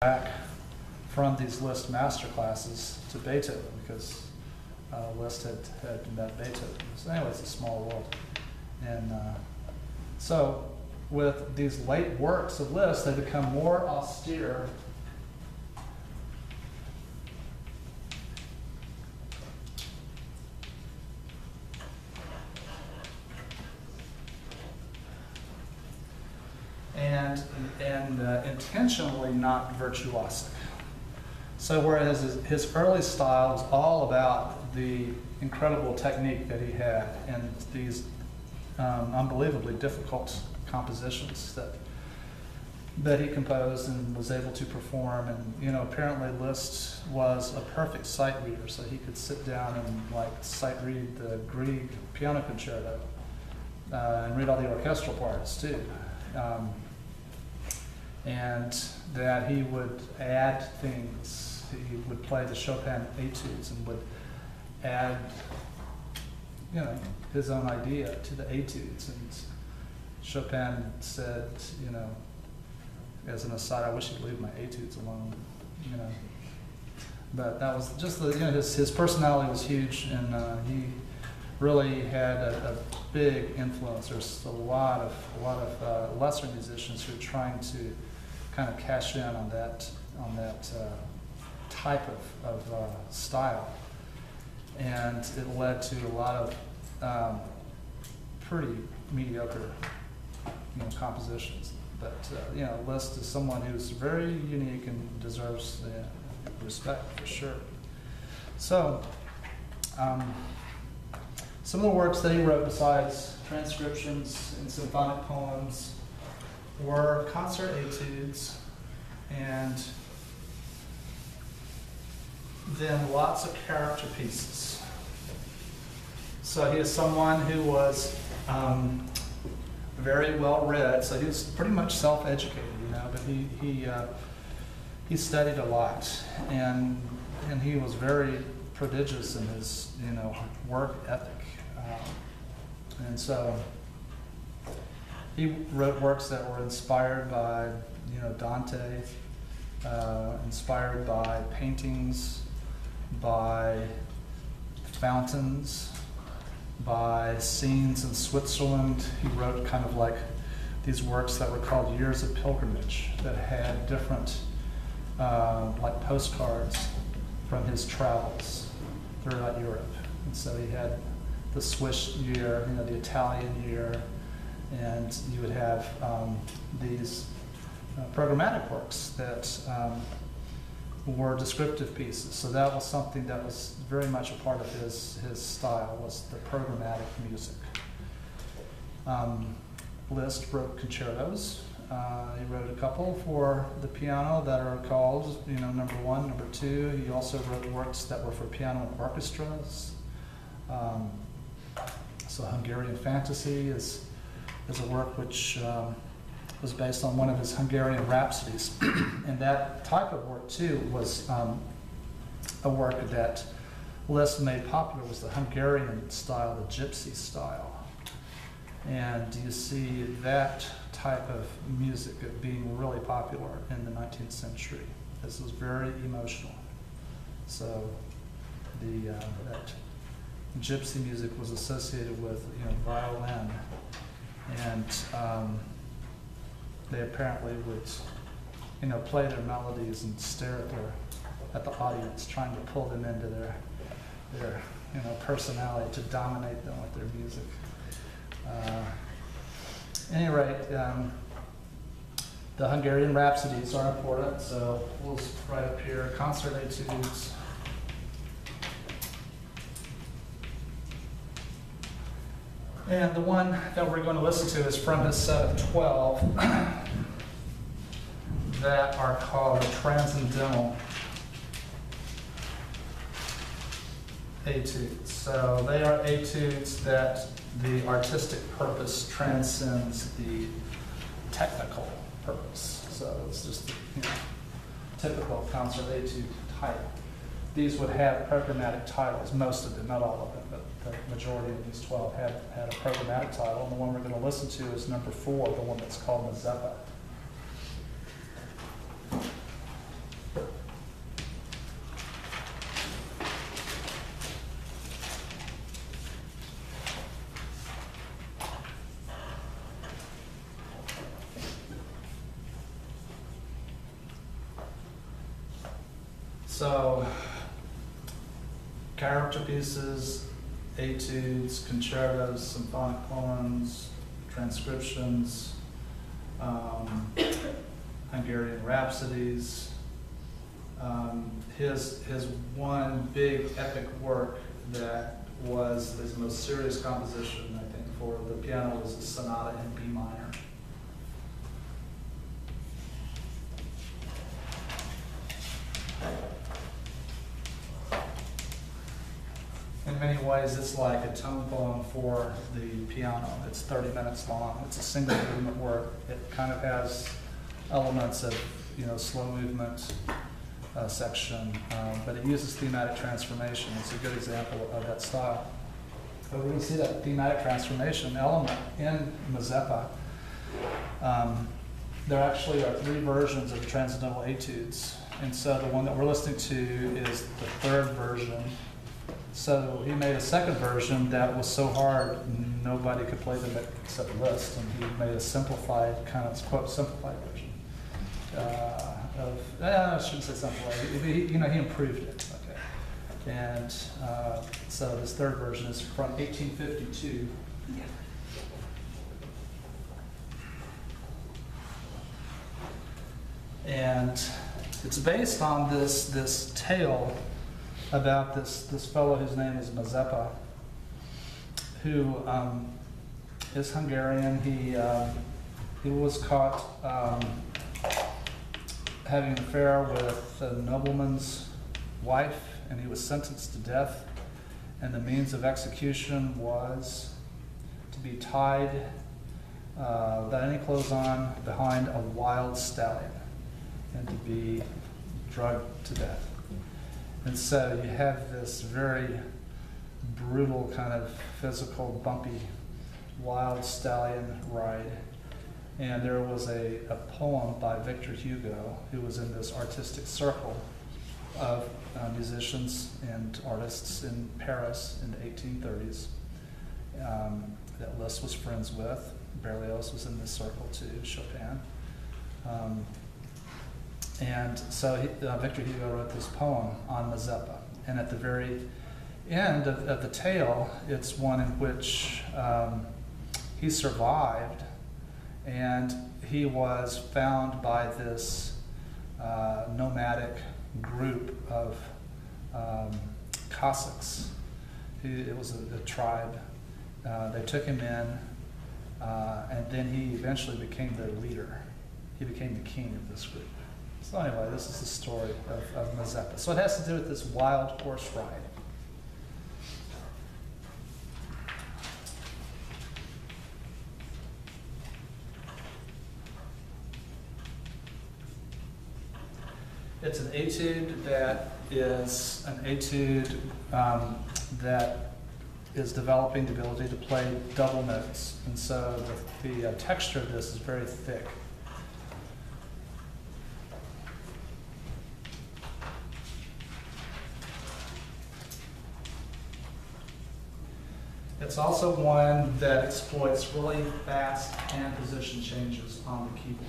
back from these Liszt master classes to Beethoven because uh, Liszt had, had met Beethoven. So anyway, it's a small world. And uh, so with these late works of Liszt, they become more austere. And, and uh, intentionally not virtuosic. So whereas his, his early style was all about the incredible technique that he had and these um, unbelievably difficult compositions that that he composed and was able to perform. And you know, apparently Liszt was a perfect sight reader, so he could sit down and like sight read the Grieg piano concerto uh, and read all the orchestral parts too. Um, and that he would add things. He would play the Chopin etudes and would add, you know, his own idea to the etudes. And Chopin said, you know, as an aside, I wish he'd leave my etudes alone, you know. But that was just the, you know, his, his personality was huge, and uh, he really had a, a, big influence. There's a lot of a lot of uh, lesser musicians who are trying to kind of cash in on that on that uh, type of, of uh, style, and it led to a lot of um, pretty mediocre you know, compositions. But uh, you know, Liszt is someone who's very unique and deserves uh, respect for sure. So, um, some of the works that he wrote besides transcriptions and symphonic poems were concert etudes and then lots of character pieces. So he is someone who was um, very well read, so he was pretty much self-educated, you know, but he, he, uh, he studied a lot and, and he was very prodigious in his, you know, work ethic. Um, and so he wrote works that were inspired by, you know, Dante, uh, inspired by paintings, by fountains, by scenes in Switzerland. He wrote kind of like these works that were called Years of Pilgrimage that had different, uh, like postcards from his travels throughout Europe. And so he had the Swiss year, you know, the Italian year, and you would have um, these uh, programmatic works that um, were descriptive pieces. So that was something that was very much a part of his, his style, was the programmatic music. Um, Liszt wrote concertos. Uh, he wrote a couple for the piano that are called, you know, number one, number two. He also wrote works that were for piano and orchestras. Um, so Hungarian Fantasy is, is a work which um, was based on one of his Hungarian rhapsodies. and that type of work, too, was um, a work that Liszt made popular was the Hungarian style, the gypsy style. And you see that type of music being really popular in the 19th century. This was very emotional. So the, uh, that gypsy music was associated with you know, violin and um, they apparently would, you know, play their melodies and stare at their at the audience, trying to pull them into their their you know personality to dominate them with their music. Uh, any rate, um, the Hungarian Rhapsodies are important, so we'll write up here concert etudes. And the one that we're going to listen to is from his set of 12 that are called transcendental etudes. So they are etudes that the artistic purpose transcends the technical purpose. So it's just you know, typical concert etude type these would have programmatic titles, most of them, not all of them, but the majority of these 12 had, had a programmatic title. And the one we're going to listen to is number four, the one that's called Mazeppa. So character pieces, etudes, concertos, symphonic poems, transcriptions, um, Hungarian rhapsodies. Um, his, his one big epic work that was his most serious composition, I think, for the piano was a sonata in B minor. In many ways, it's like a tone poem for the piano. It's 30 minutes long. It's a single movement work. It kind of has elements of, you know, slow movement uh, section, um, but it uses thematic transformation. It's a good example of that style. But to see that thematic transformation element in Mazeppa. Um, there actually are three versions of the Transcendental Etudes. And so the one that we're listening to is the third version. So he made a second version that was so hard nobody could play them except Liszt, and he made a simplified, kind of quote simplified version uh, of. Eh, I shouldn't say simplified. He, you know, he improved it. Okay, and uh, so this third version is from 1852. And it's based on this, this tale about this, this fellow whose name is Mazeppa, who um, is Hungarian. He, um, he was caught um, having an affair with a nobleman's wife, and he was sentenced to death. And the means of execution was to be tied uh, without any clothes on behind a wild stallion and to be drugged to death. And so you have this very brutal kind of physical, bumpy, wild stallion ride. And there was a, a poem by Victor Hugo, who was in this artistic circle of uh, musicians and artists in Paris in the 1830s um, that Liszt was friends with. Berlioz was in this circle too, Chopin. Um, and so uh, Victor Hugo wrote this poem on Mazeppa. And at the very end of, of the tale, it's one in which um, he survived and he was found by this uh, nomadic group of um, Cossacks. He, it was a, a tribe. Uh, they took him in, uh, and then he eventually became their leader. He became the king of this group. So anyway, this is the story of, of Mazeppa. So it has to do with this wild horse ride. It's an etude that is an etude um, that is developing the ability to play double notes. And so the, the uh, texture of this is very thick. It's also one that exploits really fast hand position changes on the keyboard.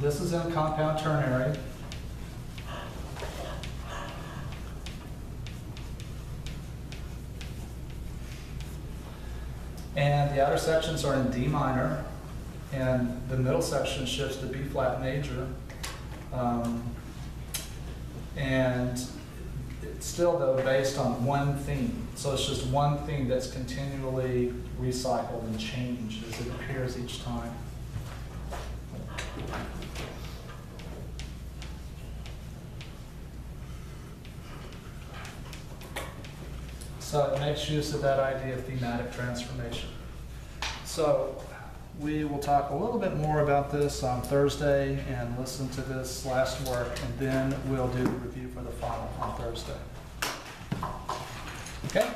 This is in compound ternary. And the outer sections are in D minor, and the middle section shifts to B flat major. Um, and it's still though based on one theme. So it's just one theme that's continually recycled and changed as it appears each time. So it makes use of that idea of thematic transformation. So we will talk a little bit more about this on Thursday and listen to this last work, and then we'll do the review for the final on Thursday. Okay?